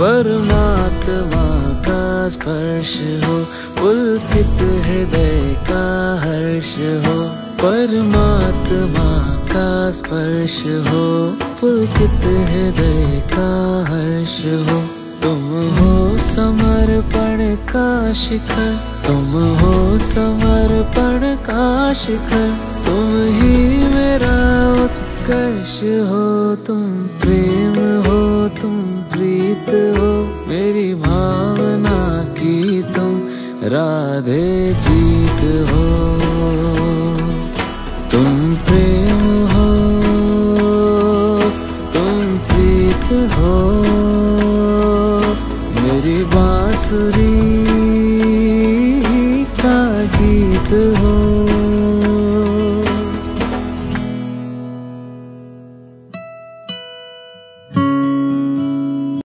परमात्मा का स्पर्श हो, पुलकित हृदय का हर्ष हो, परमात्मा का स्पर्श हो, पुलकित हृदय का हर्ष हो। तुम हो समर्पण का शिखर, तुम हो समर्पण का शिखर, तुम ही मेरा उत्कर्ष हो, तुम प्रेम तुम प्रीत हो, मेरी भावना की तुम राधे जीत हो। तुम प्रेम हो, तुम प्रीत हो, मेरी बांसुरी का गीत हो।